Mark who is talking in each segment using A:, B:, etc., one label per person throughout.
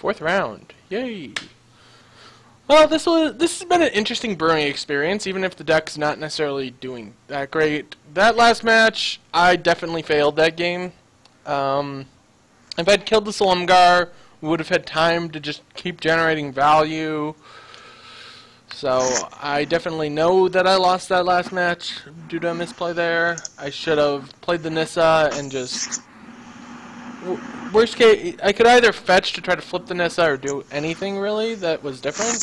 A: Fourth round. Yay. Well, this was this has been an interesting brewing experience, even if the deck's not necessarily doing that great. That last match, I definitely failed that game. Um, if I'd killed the Silumgar, we would have had time to just keep generating value. So I definitely know that I lost that last match due to a misplay there. I should have played the Nissa and just worst case, I could either fetch to try to flip the Nissa or do anything really that was different.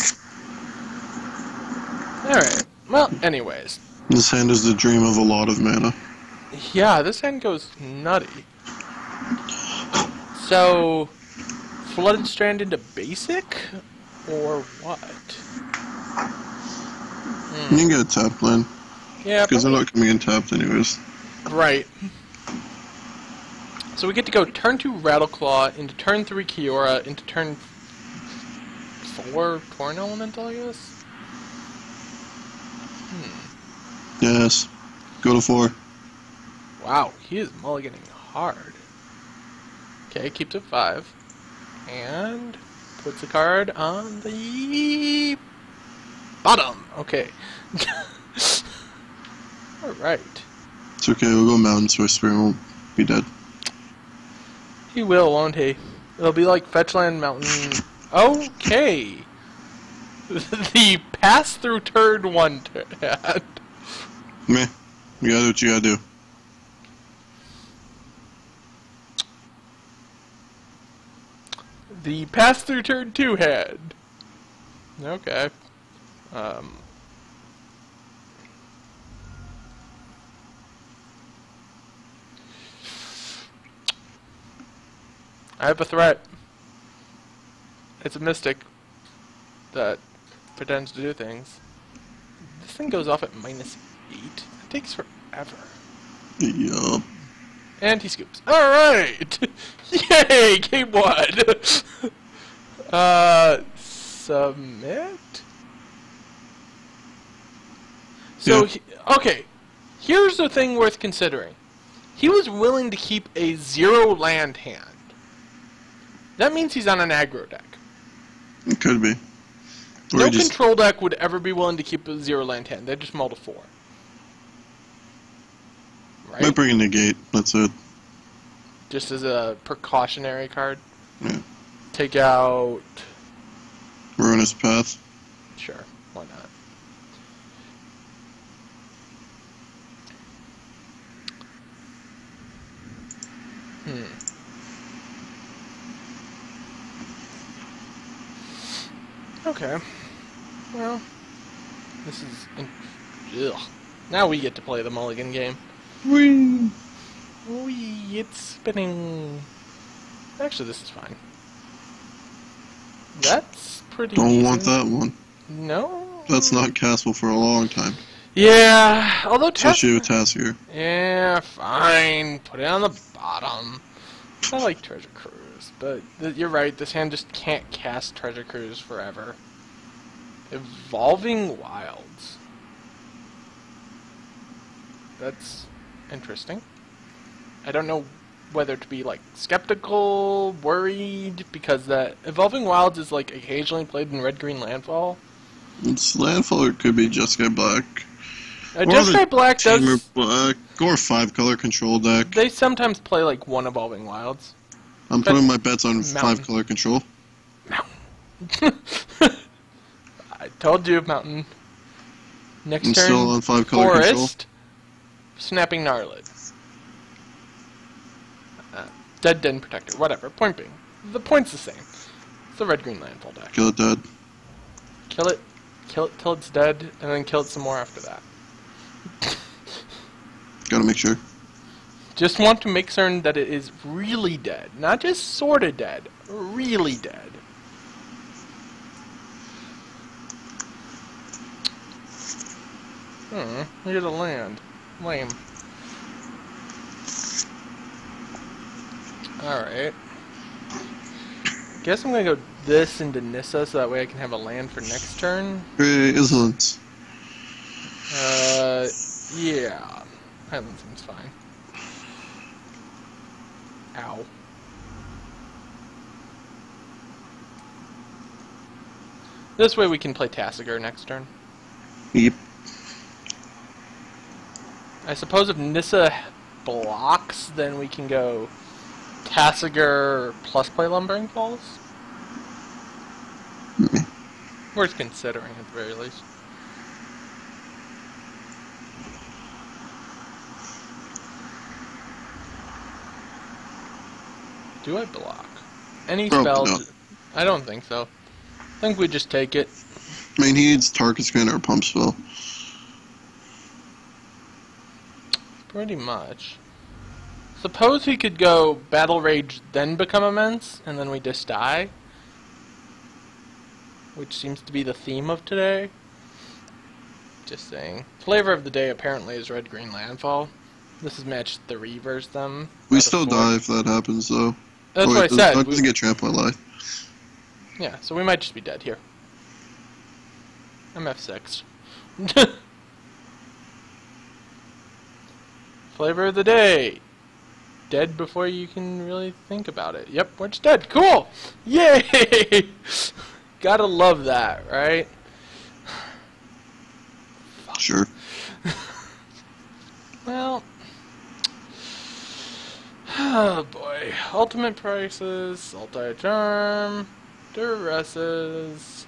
A: Alright. Well, anyways.
B: This hand is the dream of a lot of mana.
A: Yeah, this hand goes nutty. So, Flooded Strand into basic? Or what?
B: Hmm. You can get a tap land.
A: Yeah,
B: Because they're not coming in tapped anyways.
A: Right. So we get to go turn 2 Rattleclaw into turn 3 Kiora into turn 4 Torn Elemental, I guess?
B: Hmm. Yes. Go to 4.
A: Wow, he is mulliganing hard. Okay, keeps it 5. And puts the card on the bottom. Okay. Alright.
B: It's okay, we'll go Mountains where Spirit won't be dead.
A: He will, won't he? It'll be like Fetchland Mountain. Okay. the pass through turn one had.
B: Meh. You gotta do what you gotta do.
A: The pass through turn two had. Okay. Um. I have a threat. It's a mystic that pretends to do things. This thing goes off at minus 8. It takes forever.
B: Yup.
A: And he scoops. Alright! Yay! Game one! uh, submit? So,
B: Yeah.
A: he, okay. Here's the thing worth considering. He was willing to keep a zero land hand. That means he's on an aggro deck.
B: It could be. Or
A: No control deck would ever be willing to keep a zero land hand. They just mull to four. Right?
B: might bring a negate. That's it.
A: just as a precautionary card.
B: Yeah.
A: Take out.
B: Ruinous Path.
A: Sure, why not? Hmm. Okay. Well, this is. Ugh. Now we get to play the mulligan game.
B: Whee!
A: Wee, it's spinning. Actually, this is fine. That's pretty.
B: Don't want that one.
A: No.
B: That's not Castle for a long time.
A: Yeah, although
B: Especially with
A: Tasker.
B: Tassier.
A: Yeah, fine. Put it on the bottom. I like Treasure Cruise, but th- you're right. This hand just can't cast Treasure Cruise forever. Evolving Wilds. That's interesting. I don't know whether to be like skeptical, worried, because that Evolving Wilds is like occasionally played in Red Green Landfall.
B: It's Landfall or it could be Jeskai Black.
A: Uh, Jeskai Black does.
B: Black. Or five color control deck.
A: They sometimes play like one Evolving Wilds.
B: I'm putting my bets on
A: Mountain.
B: five color control.
A: I told you, Mountain. Next
B: I'm
A: turn,
B: still on five color control.
A: Forest, Snapping Gnarlid. Uh, Dead Den Protector, whatever. Point being, the point's the same. It's the red green landfall deck.
B: Kill it dead.
A: Kill it, kill it till it's dead, and then kill it some more after that.
B: Gotta make sure.
A: Just want to make certain that it is really dead, not just sorta dead, really dead. Hmm, at the land. Lame. Alright. Guess I'm gonna go this into Nissa so that way I can have a land for next turn.
B: Islands.
A: Uh, yeah. Highland seems fine. Ow. This way we can play Tasigur next turn.
B: Yep.
A: I suppose if Nissa blocks, then we can go Tasigur plus play Lumbering Falls.
B: Mm.
A: Worth considering at the very least. Do I block? Any
B: Probably
A: spell?
B: not.
A: I don't think so. I think we just take it.
B: I mean, he needs target scan or pump spell.
A: Pretty much. Suppose we could go Battle Rage, then become immense, and then we just die. Which seems to be the theme of today. Just saying. Flavor of the day apparently is Red Green Landfall. This is match three versus them.
B: We still die if that happens, though.
A: That's
B: Oh,
A: what I said.
B: Doug
A: We-
B: doesn't get trampled by life.
A: yeah, so we might just be dead here. I'm F6. Flavor of the day. Dead before you can really think about it. Yep, we're just dead. Cool! Yay! Gotta love that, right?
B: Sure.
A: Well. Oh boy. Ultimate prices, Charm, Duresses,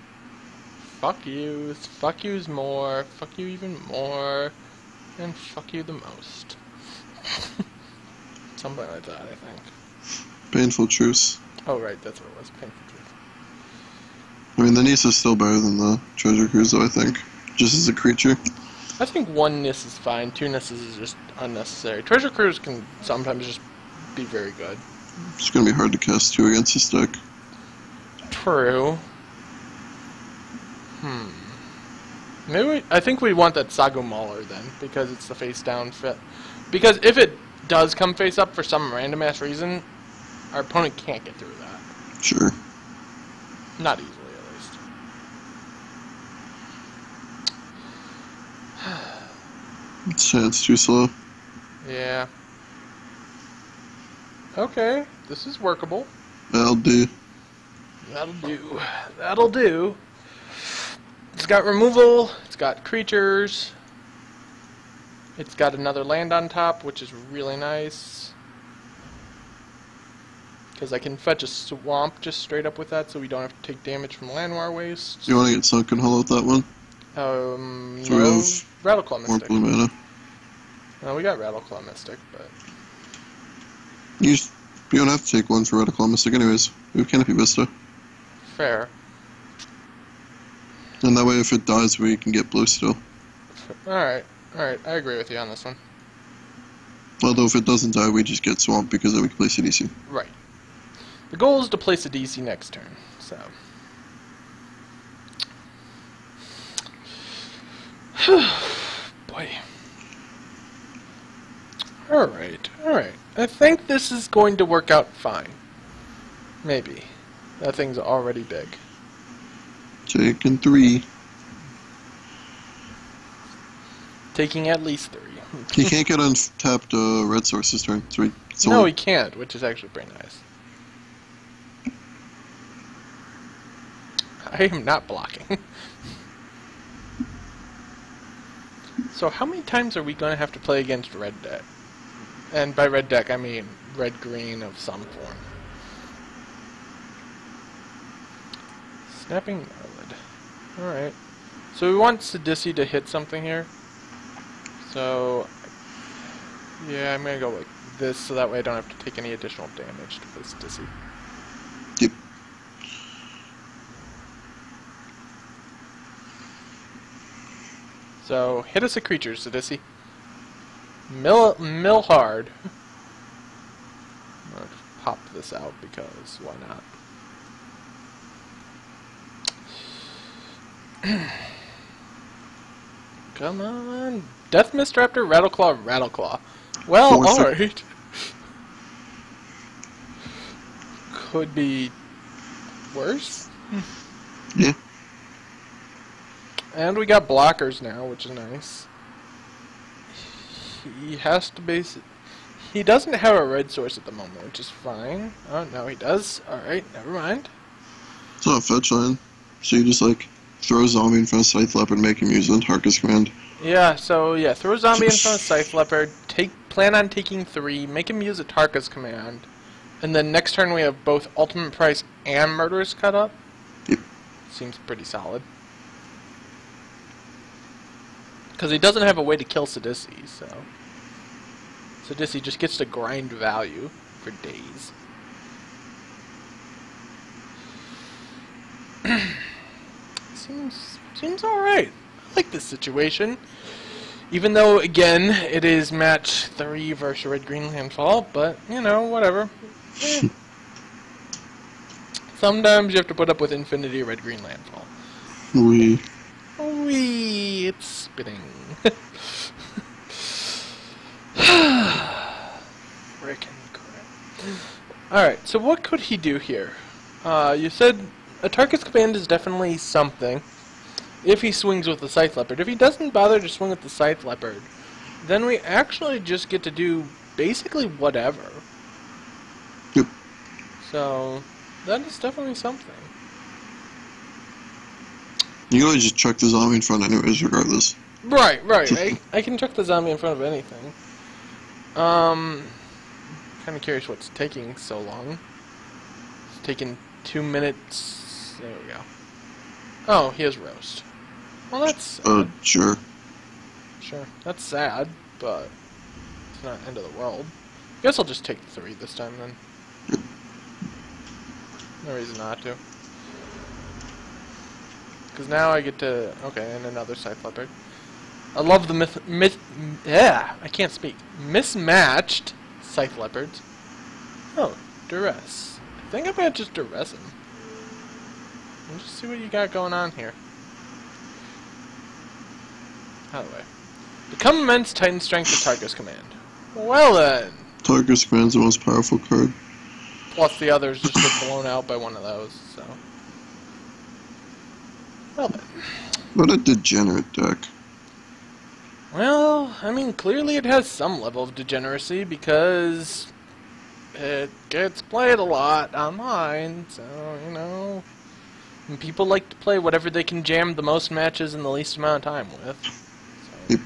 A: fuck yous, fuck yous more, fuck you even more, and fuck you the most. Something like that, I think.
B: Painful truce.
A: Oh, right, that's what it was. Painful Truth.
B: I mean, the Nissa's still better than the Treasure Cruise, though, I think. Just as a creature.
A: I think one Nis is fine, two Nisses is just unnecessary. Treasure Cruise can sometimes just be very good.
B: It's gonna be hard to cast two against this deck.
A: True. Hmm. Maybe we, I think we want that Sagu Mauler then, because it's the face down fit. Because if it does come face up for some random ass reason, our opponent can't get through that.
B: Sure.
A: Not easily, at least.
B: It's too slow.
A: Yeah. Okay, this is workable.
B: That'll do.
A: That'll do. That'll do. It's got removal. It's got creatures. It's got another land on top, which is really nice. Because I can fetch a swamp just straight up with that, so we don't have to take damage from Llanowar Wastes.
B: Do you want to get Sunken Hollow with that one?
A: Um,
B: Sort
A: no, Rattleclaw
B: More
A: Mystic.
B: blue mana.
A: No, we got Rattleclaw Mystic, but
B: You, just, you don't have to take one for Rattleclaw Mystic anyways. We have Canopy Vista.
A: fair.
B: And that way if it dies, we can get blue still.
A: Alright, alright, I agree with you on this one.
B: Although if it doesn't die, we just get Swamp because then we can play Sidisi.
A: Right. The goal is to place a DC next turn, so. Boy. Alright, alright. I think this is going to work out fine. Maybe. That thing's already big.
B: Taking three.
A: Taking at least three.
B: He can't get untapped uh, red source this turn. So he, so
A: no, he can't, which is actually pretty nice. I am not blocking. so how many times are we going to have to play against red deck? And by red deck, I mean red-green of some form. Snapping Gnarlid. Alright. So we want Sidisi to hit something here. So, yeah, I'm gonna go like this so that way I don't have to take any additional damage to Sidisi.
B: Yep.
A: So, hit us a creature, Sidisi. Mill, mill hard. I'll just pop this out because why not? Come on. Deathmist Raptor, Rattleclaw, Rattleclaw. Well, alright. Could be worse.
B: Yeah.
A: And we got blockers now, which is nice. He has to base it. He doesn't have a red source at the moment, which is fine. Oh, no, he does. Alright, never mind.
B: It's not fetch line. So you just like throw a zombie in front of Scythe Leopard, and make him use the Atarka's command.
A: Yeah, so yeah, throw a zombie in front of Scythe Leopard, take plan on taking three, make him use Atarka's command, and then next turn we have both Ultimate Price and Murderous Cut up.
B: Yep.
A: Seems pretty solid. Because he doesn't have a way to kill Sidisi, so... Sidisi just gets to grind value for days. seems seems alright. I like this situation. Even though, again, it is match 3 versus Red Green Landfall, but, you know, whatever. Eh. Sometimes you have to put up with Infinity Red Green Landfall.
B: We
A: It's spitting. Frickin' crap. Alright, so what could he do here? Uh, you said Atarka's command is definitely something. If he swings with the Scythe Leopard. If he doesn't bother to swing with the Scythe Leopard, then we actually just get to do basically whatever.
B: Yep.
A: So, that is definitely something.
B: You can always just chuck the zombie in front of anyways, regardless.
A: Right, right. I, I can chuck the zombie in front of anything. Um, kind of curious what's taking so long. It's taking two minutes. There we go. Oh, he has roast. Well, that's
B: Uh, sure.
A: sure. That's sad, but it's not end of the world. I Guess I'll just take three this time then. No reason not to. Because now I get to okay, and another Scythe Leopard. I love the myth, myth, yeah, I can't speak. Mismatched Scythe Leopards. Oh, duress. I think I'm gonna just duress him. Let's just see what you got going on here. By the way, become immense Titan Strength with Atarka's command. Well then,
B: Atarka's command's the most powerful card.
A: plus the others just get blown out by one of those. So, well.
B: What a degenerate deck.
A: Well, I mean, clearly it has some level of degeneracy because it gets played a lot online, so, you know. And people like to play whatever they can jam the most matches in the least amount of time with. So.
B: Yep.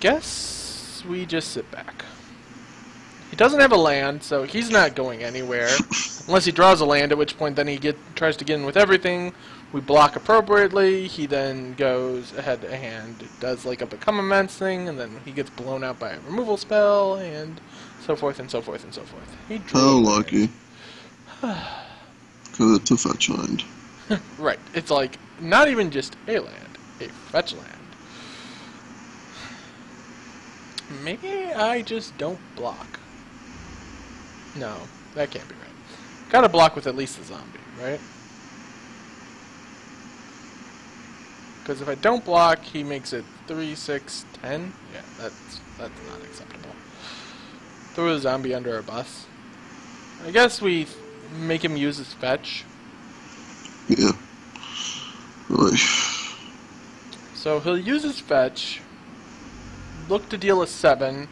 A: Guess we just sit back. He doesn't have a land, so he's not going anywhere. Unless he draws a land, at which point then he get tries to get in with everything. We block appropriately. He then goes ahead and does like a become immense thing, and then he gets blown out by a removal spell, and so forth and so forth and so forth. He drew
B: How lucky. Because it's a fetch land.
A: Right. It's like not even just a land, a fetch land. Maybe I just don't block. No, that can't be right. Gotta block with at least a zombie, right? Because if I don't block, he makes it 3, 6, 10. Yeah, that's, that's not acceptable. Throw the zombie under a bus. I guess we make him use his fetch.
B: Yeah.
A: So he'll use his fetch, look to deal a 7.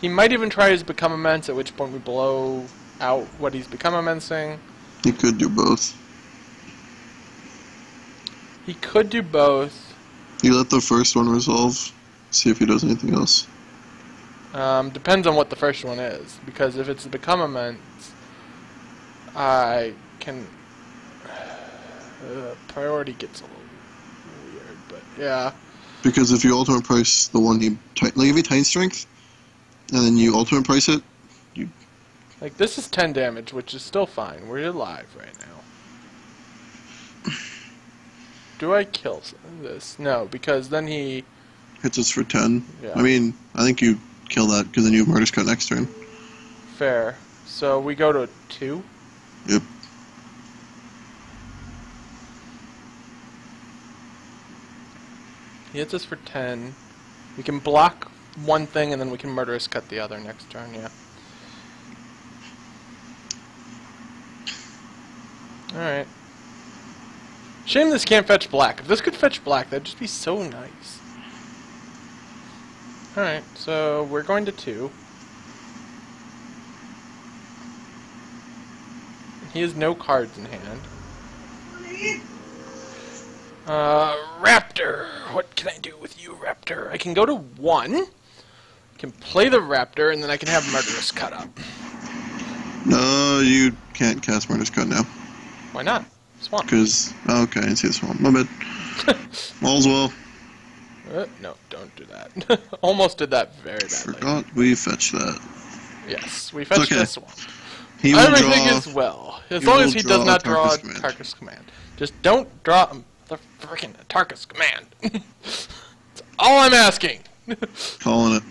A: He might even try his Become Immense, at which point we blow out what he's Become Immencing.
B: He could do both.
A: He could do both.
B: You let the first one resolve, see if he does anything else.
A: Um, depends on what the first one is, because if it's the Become Immense, I can... Uh, priority gets a little weird, but yeah.
B: Because if you ultimate price the one he like if he titan strength, and then you ultimate price it, You...
A: Like, this is 10 damage, which is still fine. We're alive right now. Do I kill this? No, because then he...
B: hits us for ten.
A: Yeah.
B: I mean, I think you kill that because then you have murder's cut next turn.
A: Fair. So we go to 2?
B: Yep.
A: He hits us for 10. We can block one thing, and then we can murderous cut the other next turn, yeah. Alright. Shame this can't fetch black. If this could fetch black, that'd just be so nice. Alright, so we're going to 2. He has no cards in hand. Uh, Raptor. What can I do with you, Raptor? I can go to one. Can play the Raptor, and then I can have Murderous cut up.
B: No, you can't cast Murderous Cut now.
A: Why not? Swamp.
B: Because, oh, okay, I didn't see the swamp. My bad. All's well.
A: Uh, no, don't do that. Almost did that very badly.
B: Forgot we fetched that.
A: Yes, we fetched
B: okay.
A: this one.
B: He
A: Everything
B: draw.
A: is well, as long as he does not draw
B: Atarka's command.
A: Just don't draw the freaking Atarka's command. That's all I'm asking.
B: Calling it.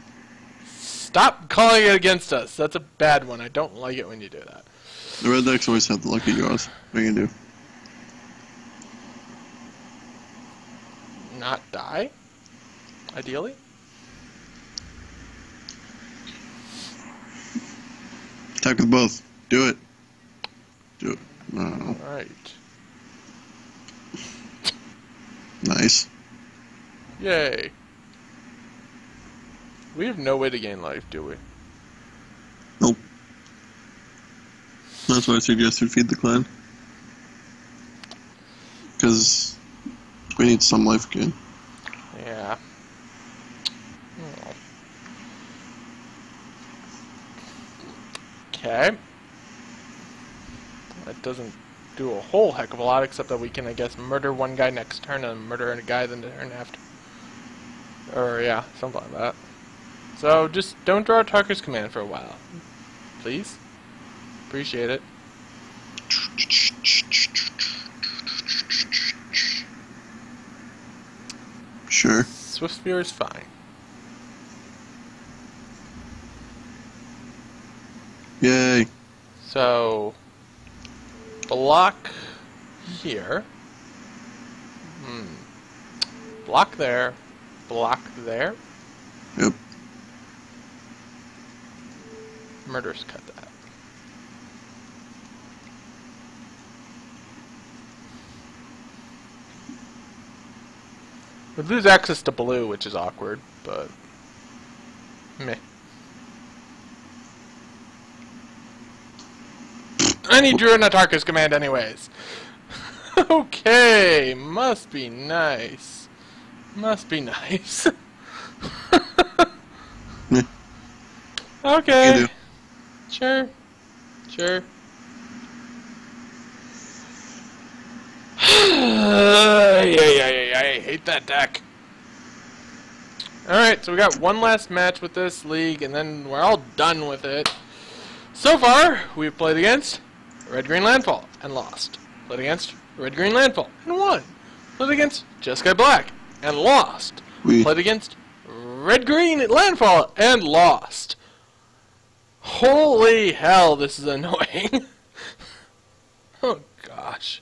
A: Stop calling it against us. That's a bad one. I don't like it when you do that.
B: The red decks always have the lucky draws. What are you gonna do?
A: Not die, ideally.
B: Attack with both. Do it. Do it. No.
A: All right.
B: Nice.
A: Yay. We have no way to gain life, do we?
B: Nope. That's why I suggested feed the clan. Because we need some life gain.
A: Yeah. Okay. That doesn't do a whole heck of a lot, except that we can, I guess, murder one guy next turn and murder a guy the turn after. Or, yeah, something like that. So, just don't draw Atarka's command for a while. Please? Appreciate it.
B: Sure.
A: Swiftspear is fine.
B: Yay.
A: So, block here. Hmm. Block there. Block there.
B: Yep.
A: Murderous cut that. We lose access to blue, which is awkward, but meh. I need Drew and Natarka's command anyways. okay, must be nice. Must be nice.
B: Meh.
A: okay.
B: You do.
A: Sure. Sure. yeah, yeah, yeah, I hate that deck. Alright, so we got one last match with this league, and then we're all done with it. So far, we've played against Red Green Landfall and lost. Played against Red Green Landfall and won. Played against Jeskai Black and lost.
B: We
A: Played against Red Green Landfall and lost. Holy hell, this is annoying. oh gosh.